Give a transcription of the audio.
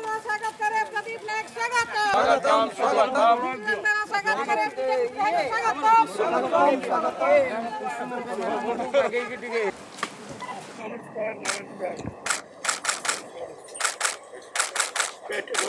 मेरा स्वागत करे प्रदीप नायक स्वागतम स्वागतम स्वागतम। मेरा स्वागत करे प्रदीप नायक स्वागतम। स्वागतम स्वागतम आगे की ठीक है नमस्कार नमस्कार। बैठे हो